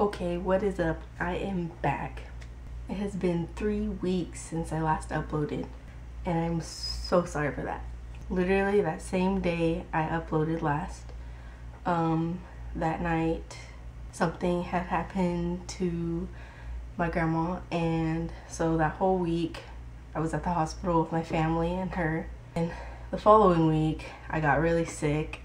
Okay, what is up? I am back. It has been three weeks since I last uploaded, and I'm so sorry for that. Literally, that same day I uploaded last, um, that night, something had happened to my grandma, and so that whole week I was at the hospital with my family and her. And the following week, I got really sick.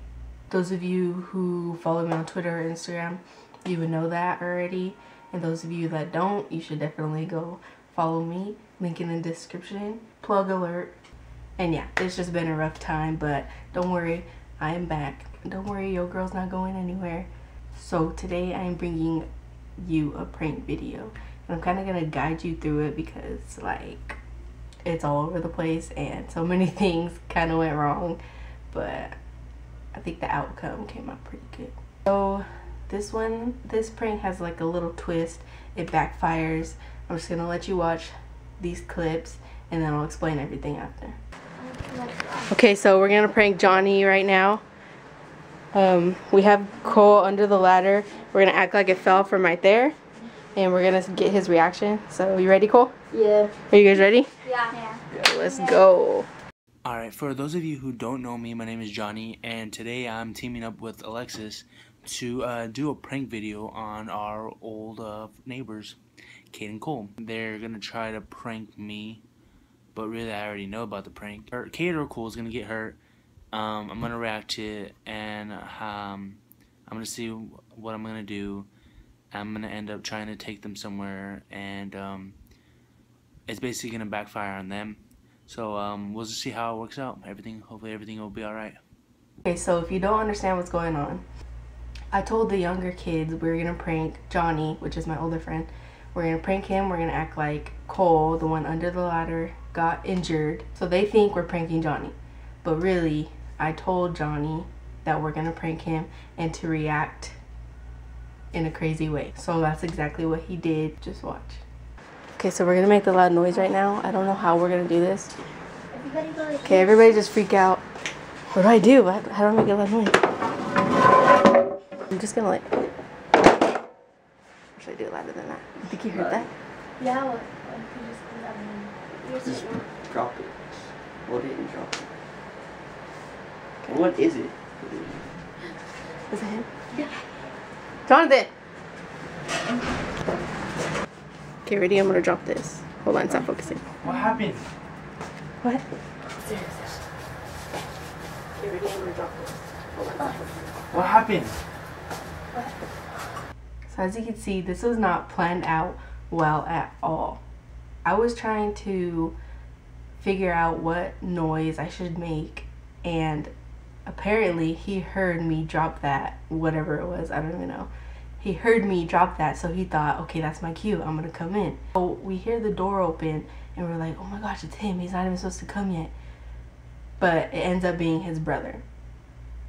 Those of you who follow me on Twitter or Instagram, you would know that already. And those of you that don't, you should definitely go follow me. Link in the description. Plug alert. And yeah, it's just been a rough time, but don't worry, I am back. Don't worry, your girl's not going anywhere. So today I am bringing you a prank video. And I'm kind of going to guide you through it because like it's all over the place and so many things kind of went wrong. But I think the outcome came out pretty good. So this one, this prank has like a little twist. It backfires. I'm just gonna let you watch these clips and then I'll explain everything after. Okay, so we're gonna prank Johnny right now. Um, we have Cole under the ladder. We're gonna act like it fell from right there and we're gonna get his reaction. So you ready, Cole? Yeah. Are you guys ready? Yeah. Yeah, let's go. Alright, for those of you who don't know me, my name is Johnny, and today I'm teaming up with Alexis to uh, do a prank video on our old uh, neighbors, Kate and Cole. They're gonna try to prank me, but really I already know about the prank. Or Kate or Cole is gonna get hurt. Um, I'm gonna react to it, and um, I'm gonna see what I'm gonna do. I'm gonna end up trying to take them somewhere, and um, it's basically gonna backfire on them. So um, we'll just see how it works out. Everything, hopefully, everything will be all right. Okay, so if you don't understand what's going on, I told the younger kids we were gonna prank Johnny, which is my older friend. We're gonna prank him. We're gonna act like Cole, the one under the ladder, got injured. So they think we're pranking Johnny. But really, I told Johnny that we're gonna prank him and to react in a crazy way. So that's exactly what he did. Just watch. Okay, so we're gonna make the loud noise right now. I don't know how we're gonna do this. Okay, everybody just freak out. What do I do? How how do I make a loud noise? I'm just gonna like. Or should I do it louder than that? You think you heard that? Yeah. What? what if you just put that in? Yours Just drop it. Hold it and drop it. Okay. What is it? Is it him? Yeah. Jonathan! Okay, ready? I'm gonna drop this. Hold on, stop focusing. What happened? What? Okay, ready? I'm gonna drop this. Hold on, stop focusing. What happened? So as you can see, this was not planned out well at all. I was trying to figure out what noise I should make and apparently he heard me drop that, whatever it was, I don't even know. He heard me drop that, so he thought, okay, that's my cue, I'm gonna come in. So we hear the door open and we're like, oh my gosh, it's him, he's not even supposed to come yet. But it ends up being his brother.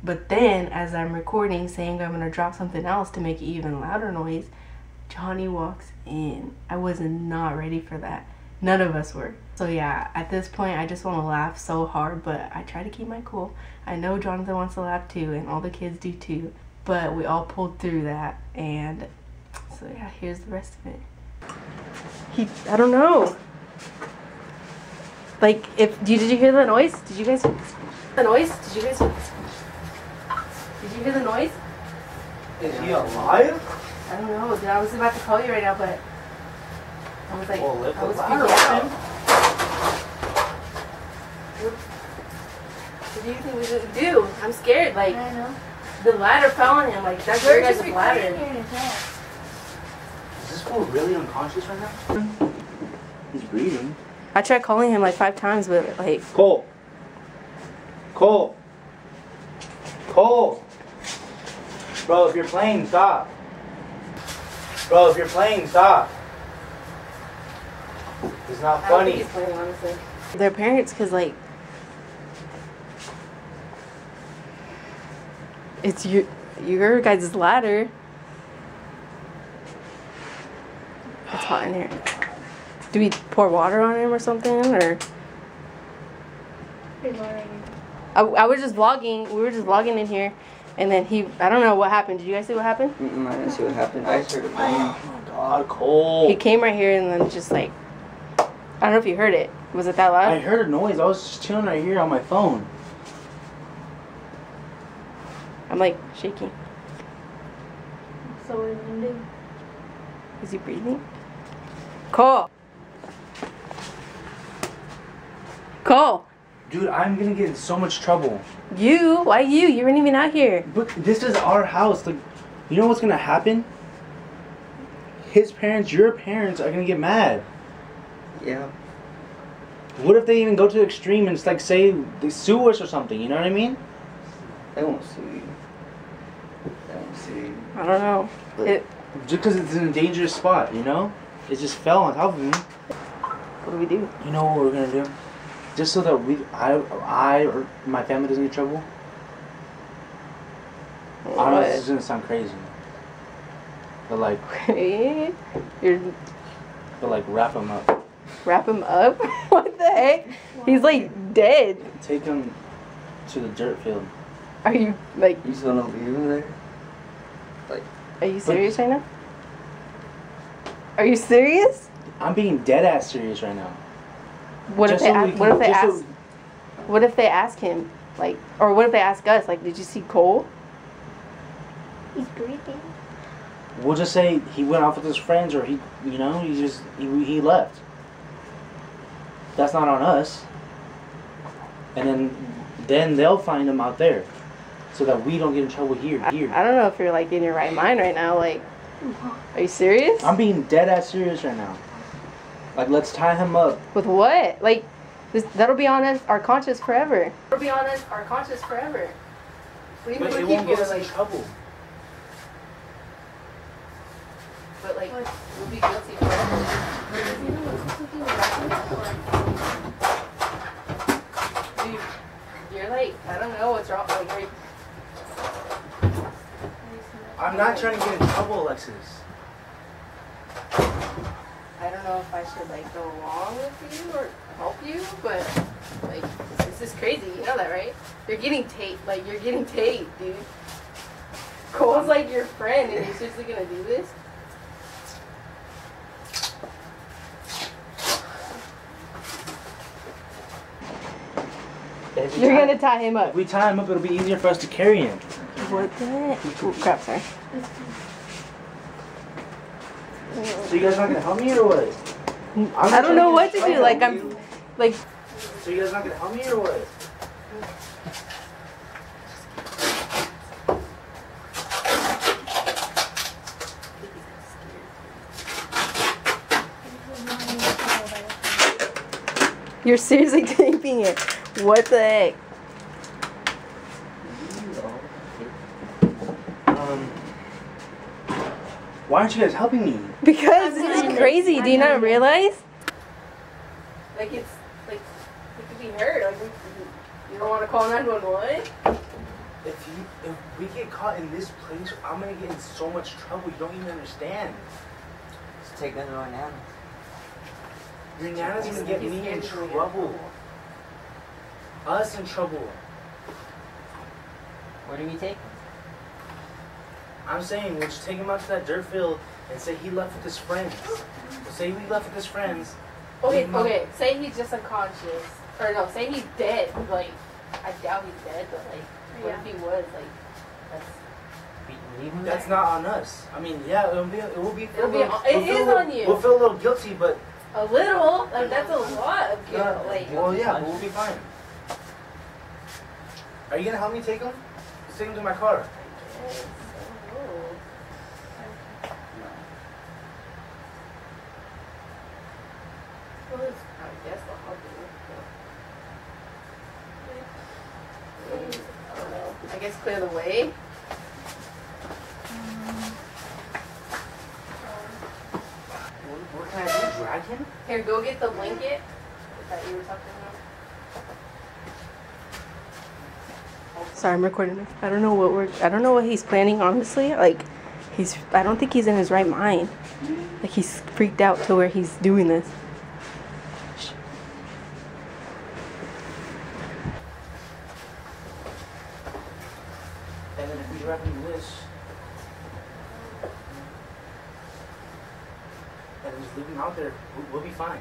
But then, as I'm recording, saying I'm gonna drop something else to make even louder noise, Johnny walks in. I was not ready for that. None of us were. So yeah, at this point, I just want to laugh so hard, but I try to keep my cool. I know Jonathan wants to laugh too, and all the kids do too. But we all pulled through that, and so yeah, here's the rest of it. He, I don't know. Like, if did you hear the noise? Did you guys the noise? Did you guys? Did you hear the noise? Is he alive? I don't know. Dude, I was about to call you right now, but I was like, Well, lift I was ladder freaking up. out. What do you think we should do? I'm scared. Like I know. the ladder fell on him. Like that's your We're guys' just ladder. here in. Is this fool really unconscious right now? He's breathing. I tried calling him like five times, but like Cole. Cole. Cole. Bro, if you're playing, stop. Bro, if you're playing, stop. It's not I don't think funny. he's playing honestly. Their parents, cause like it's your your guys' ladder. It's hot in here. Do we pour water on him or something, or? Pretty low right here. I, I was just vlogging. We were just vlogging in here, And then he, I don't know what happened. Did you guys see what happened? Mm-mm, I didn't see what happened. I just heard a bang. Oh my god, Cole. He came right here and then just like, I don't know if you heard it. Was it that loud? I heard a noise. I was just chilling right here on my phone. I'm like shaking. So we're ending. Is he breathing? Cole. Cole. Dude, I'm gonna get in so much trouble. You? Why you? You weren't even out here. But this is our house. Like, you know what's gonna happen? His parents, your parents, are gonna get mad. Yeah. What if they even go to the extreme and it's like say they sue us or something? You know what I mean? They won't sue you. They won't sue you. I don't know. It, Just because it's in a dangerous spot, you know? It just fell on top of me. what do we do? You know what we're gonna do? Just so that we, I, I or my family doesn't get in trouble. I know this is What? gonna sound crazy, but like, You're but like wrap him up. wrap him up? what the heck? He's like dead. Take him to the dirt field. Are you like? You just wanna leave him there? Like, are you serious right now? Are you serious? I'm being dead ass serious right now. What if they? so we ask, what if they ask? so- What if they ask him? Like, or what if they ask us? Like, did you see Cole? He's breathing. We'll just say he went off with his friends, or he, you know, he just he, he left. That's not on us. And then, then they'll find him out there, so that we don't get in trouble here. I, Here, I don't know if you're like in your right mind right now. Like, are you serious? I'm being dead ass serious right now. Like, let's tie him up. With what? Like, this, that'll be on us, our conscience forever. That'll be on us, our conscience forever. We But it won't get us in trouble. but like, we'll be guilty forever. Dude, you're like, I don't know what's wrong. Like, are you, I'm not trying to get in trouble, Alexis. I don't know if I should like go along with you or help you, but like, this is crazy. You know that, right? You're getting taped. Like, you're getting taped, dude. Cole's like your friend, and you're seriously gonna do this? If You're tie- gonna tie him If up. we tie him up, it'll be easier for us to carry him. What the? Oh, crap, sorry. So you guys not gonna help me or what? I'm I don't know what to do. Like. I'm, like, So you guys not gonna help me or what? you're seriously taping it. What the heck? Why aren't you guys helping me? Because this is crazy. Do you not realize? Like it's like it could be hurt. Like you don't want to call nine one one. If you if we get caught in this place, I'm gonna get in so much trouble. You don't even understand. Just take them right now. Your nana's gonna get me in trouble. Us in trouble. Where do we take him? I'm saying we'll just take him out to that dirt field and say he left with his friends. We'll say he left with his friends. Okay, Leave out. okay. Say he's just unconscious, or no, say he's dead. Like I doubt he's dead, but like, what if he was? Like, that's That's not on us. I mean, yeah, it'll be it will be. It'll be we'll- on- it we'll feel is a little- on you. We'll feel a little guilty, but a little. Like that's a lot of guilt. Like, well, yeah, but we'll be fine. Are you gonna help me take him? Let's take him to my car. yes, oh. Well, it's- I guess I'll help you. I don't know. I guess clear the way. What, what can Drag him? Here, go get the blanket that you were talking about. Sorry, I'm recording. I don't know what we're. I don't know what he's planning. Honestly, like, he's. I don't think he's in his right mind. Like he's freaked out to where he's doing this. Shh. And then if just leave him out there. We'll, we'll be fine.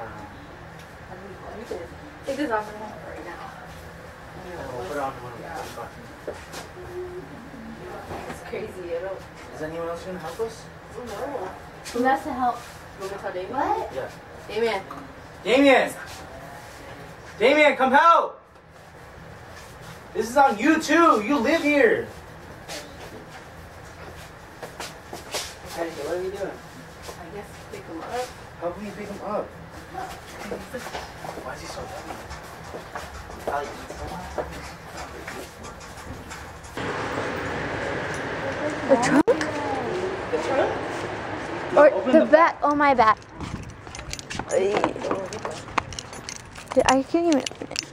Um, Take this off right now. we'll put it on one of the It's crazy. Is anyone else gonna help us? know. Who has to help? You want to tell Damien? What? Yeah. Damien. Damien! Damien, come help! This is on you too. You live here. Hey, what are you doing? I guess pick him up. How can we pick him up? Why is he so heavy? Ali, The trunk? The trunk? Or Open the the back? Oh, my back. I can't even. open it.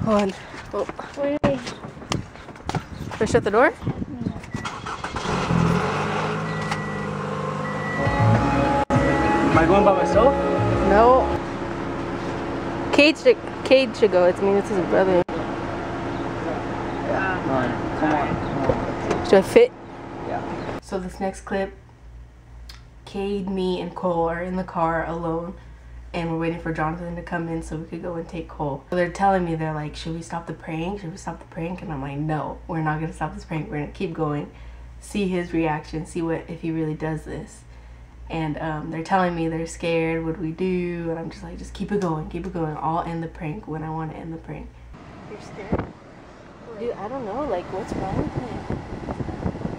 Hold on. Oh. Where are they? Should I shut the door? Going by myself? No. Cade should, Cade should go. It's me. It's his brother. Alright, come on, come on. Should I fit? Yeah. So this next clip, Cade, me, and Cole are in the car alone, and we're waiting for Jonathan to come in so we could go and take Cole. So they're telling me they're like, should we stop the prank? Should we stop the prank? And I'm like, no, we're not gonna stop this prank. We're gonna keep going, see his reaction, see what if he really does this. And um, they're telling me they're scared. What do we do? And I'm just like, just keep it going, keep it going. I'll end the prank when I want to end the prank. You're scared, dude. I don't know. Like, what's wrong with him?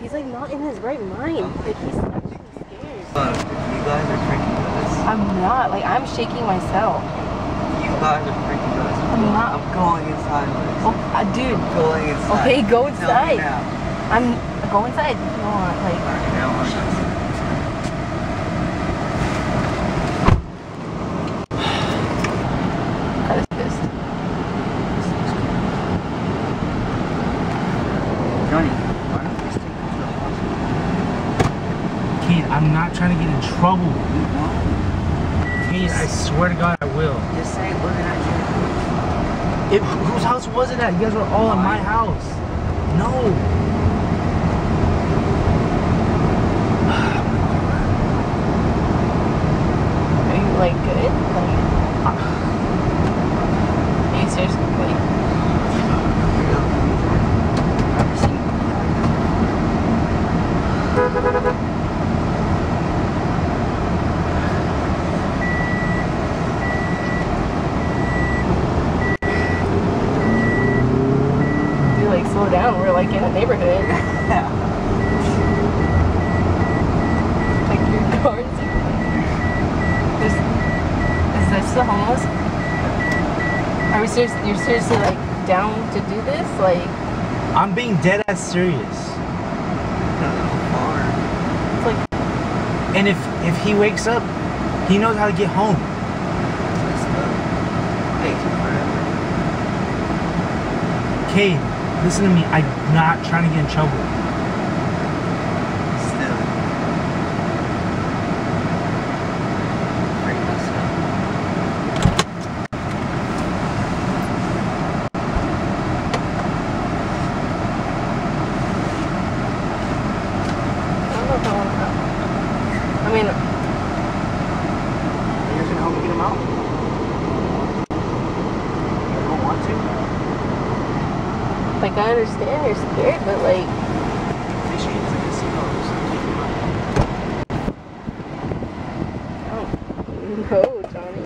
He's like not in his right mind. Like he's actually scared. Look, you guys are freaking us. I'm not. Like I'm shaking myself. You guys are freaking us. I'm not. I'm going inside. Liz. Oh, uh, dude. I'm going inside. Okay, go Tell me inside. now. I'm go inside if you want. Like Alright, now I'm inside. cut his fist. Johnny, why don't you just take him to the hospital? Kate, I'm not trying to get in trouble. You won't. I swear to God, I will. Just say looking at you. If, whose house was it at? You guys were all in my house. No. Are you like good? Like, are you seriously like? I've seen- You like slow down. We're like in a neighborhood. Like your car is is, is this the homeless? Are we serious? You're seriously like down to do this? Like, I'm being dead ass serious. it's like And if if he wakes up, he knows how to get home. Kate, listen to me. I'm not trying to get in trouble. I don't know if I want to help. I mean, You're gonna help me get him out? You don't want to? like I understand you're scared, but like, Make sure he doesn't get seatbelt or something. I don't know, Johnny.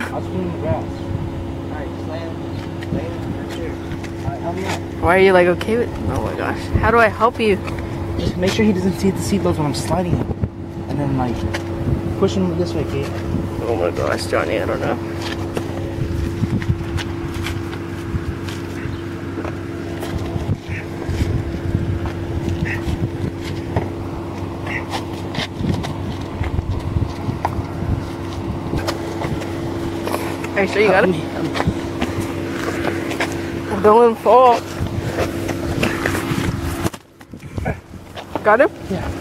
I'll the grass. Alright, just lay him, lay him right here. Alright, help me out. Why are you like okay with? Oh my gosh, how do I help you? Just make sure he doesn't see the seatbelts when I'm sliding him. And then like push him this way, Kate. Oh my gosh, Johnny, I don't know. Are you sure you got it? I'm going fall. Got him? Yeah.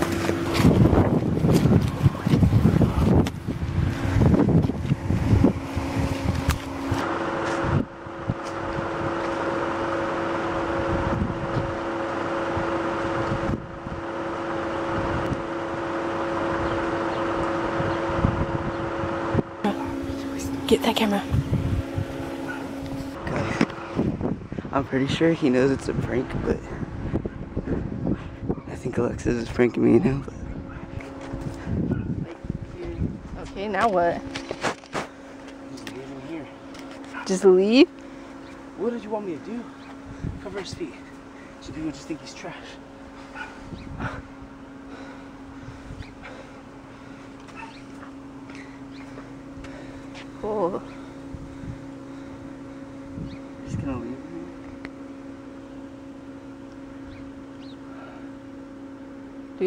Get that camera. I'm pretty sure he knows it's a prank, but I think Alexis is pranking me now. But Okay, now what? Just leave him here. Just leave? What did you want me to do? Cover his feet. So people just think he's trash.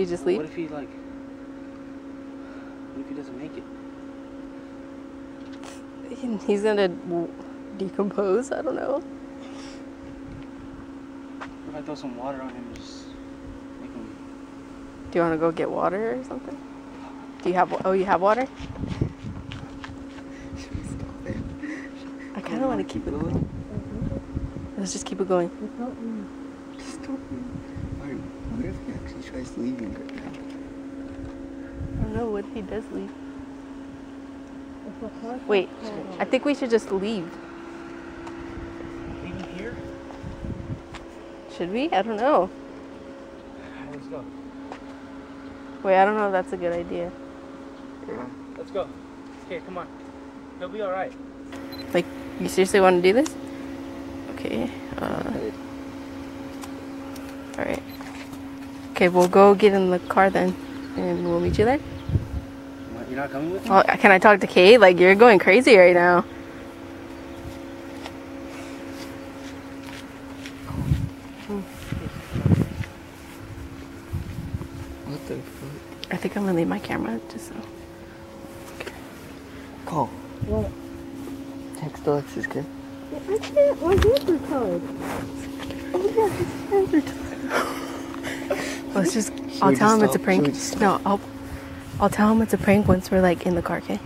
You just What if he like? What if he doesn't make it? He's gonna decompose. I don't know. What if I throw some water on him and just make him? Do you want to go get water or something? Do you have? Oh, you have water? I kind of want to keep it going. Let's just keep it going. Stop me. Alright, what if he actually tries leaving right now? I don't know. What if he does leave? Wait, I think we should just leave. Leave him here. Should we? I don't know. Let's go. Wait, I don't know if that's a good idea. Let's go. Okay, come on. He'll be all right. Like, you seriously want to do this? Okay. Uh, all right. Okay, we'll go get in the car then, and we'll meet you there. What, you're not coming with me? Oh, uh, can I talk to Kate? Like, you're going crazy right now. What the fuck? I think I'm gonna leave my camera just so. Okay. Call. What? Text Alexis, kid. I can't. My hands are tied. Let's just. Should I'll tell just him it's a stop? prank. Should we just No, I'll. I'll tell him it's a prank once we're like in the car. Okay.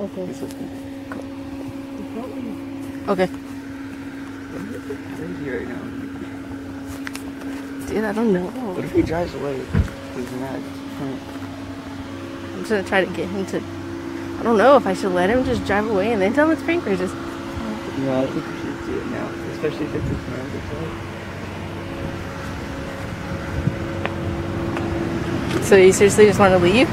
Okay. He's listening. Okay. Crazy right now. Dude, I don't know. What if he drives away? He's mad. I'm just gonna try to get him to. I don't know if I should let him just drive away and then tell him it's prank or just. No, I think we should do it now, especially if it's his friend. So you seriously just want to leave?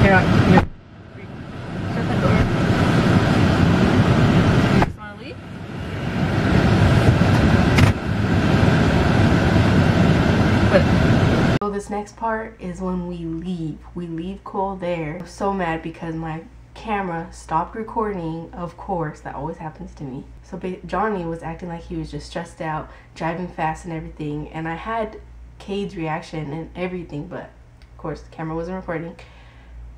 You're not. You're... Shut that door. You just want to leave? But. So this next part is when we leave. We leave Cole there. I'm so mad because my camera stopped recording. Of course, that always happens to me. So Johnny was acting like he was just stressed out, driving fast and everything. And I had Cade's reaction and everything, but of course the camera wasn't recording.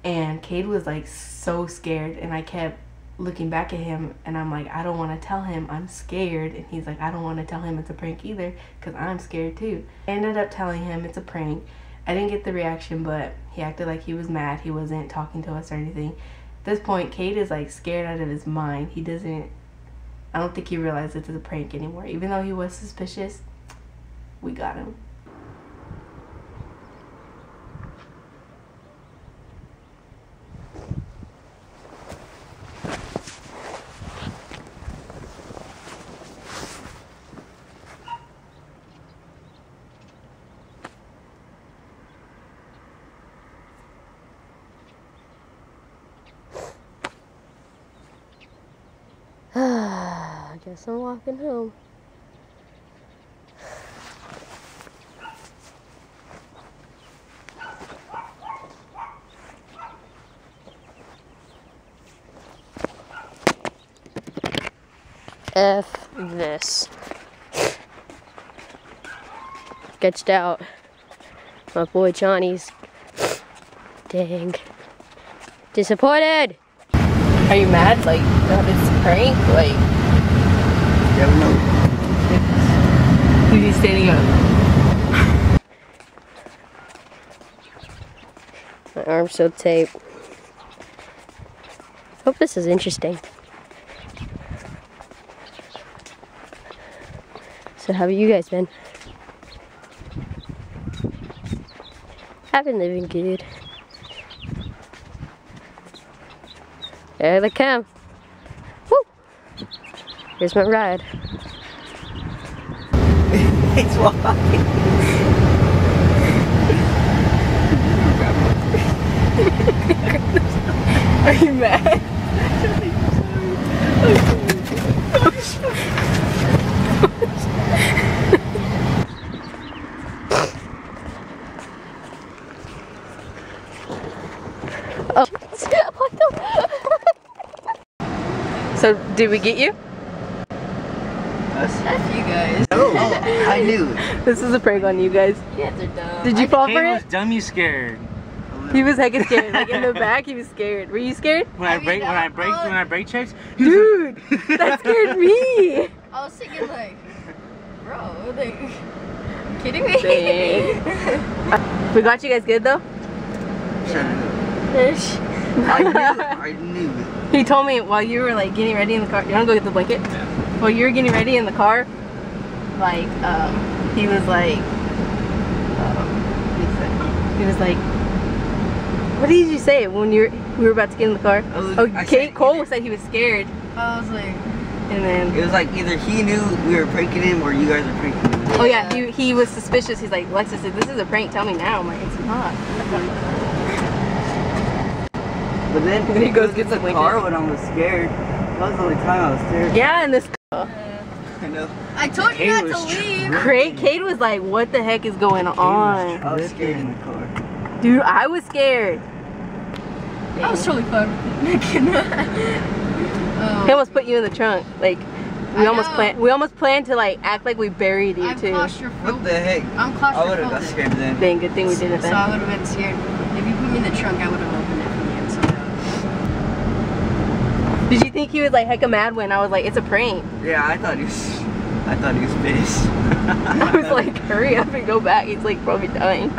And Cade was like so scared, and I kept looking back at him, and I'm like, I don't want to tell him I'm scared. And he's like, I don't want to tell him it's a prank either, because I'm scared too. I ended up telling him it's a prank. I didn't get the reaction, but he acted like he was mad. He wasn't talking to us or anything. At this point, Cade is like scared out of his mind. He doesn't, I don't think he realizes it's a prank anymore. Even though he was suspicious, we got him. Guess I'm walking home. F this. Sketched out. My boy Johnny's. Dang. Disappointed! Are you mad? Like, that it's a prank? Like, Yeah, we know. Dude, he's standing up. My arm's so taped. Hope this is interesting. So how have you guys been? I've been living good. There they come. Here's my ride. It's walking. Are you mad? Oh. So, did we get you? Us? F you guys. Oh, I knew it. This is a prank on you guys. Kids are dumb. Did you fall for Kayden was dummy scared. He was heckin' scared. Like in the back, he was scared. Were you scared? When I, I mean, brake, when I that- brake, when I brake checks, Dude, that scared me. I was thinking like, bro, like, kidding me? We got you guys good though. Shut up. Ish. I knew it. I knew it. He told me while you were like getting ready in the car. You wanna go get the blanket? Yeah. While you were getting ready in the car, like um, he was like, um, he was like, what did you say when you were, we were about to get in the car? Was- Oh, I Kate said Cole either- said he was scared, I was like, and then It was like either he knew we were pranking him or you guys were pranking him. oh yeah, he he was suspicious. He's like, Lexus, if this is a prank, tell me now. I'm like, it's not. But then he goes goes get get the car when I was scared. That was the only time I was scared. Yeah, in this I know. I told you not to leave. Kate, Kate was like, what the heck is going on? I was scared in the car. Dude, I was scared. I was totally fine with it. He almost put you in the trunk. Like we I almost know. planned. We almost planned to like act like we buried you I'm too. What the heck? I'm claustrophobic. I would have got claustrophobic. scared then. Dang, good thing we did it So then. I would have been scared. If you put me in the trunk, I would have opened it from the inside out. Did you think he was like hecka mad when I was like, it's a prank? Yeah, I thought he was. I thought he was pissed. I was like, hurry up and go back. He's like probably dying.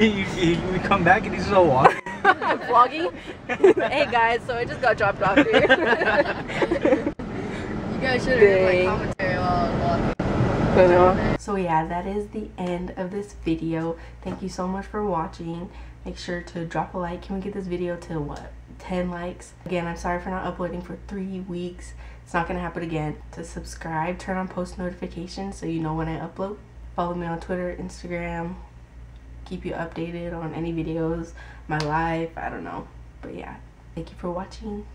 you, you, we come back and he's still walking. Vlogging. hey guys, so I just got dropped off here. You guys should have heard my Dang. commentary while I was walking. So yeah, that is the end of this video. Thank you so much for watching. Make sure to drop a like. Can we get this video to what? 10 likes. Again, I'm sorry for not uploading for three weeks. It's not gonna happen again. To subscribe, turn on post notifications so you know when I upload. Follow me on Twitter, Instagram. Keep you updated on any videos, my life, I don't know. But yeah, thank you for watching.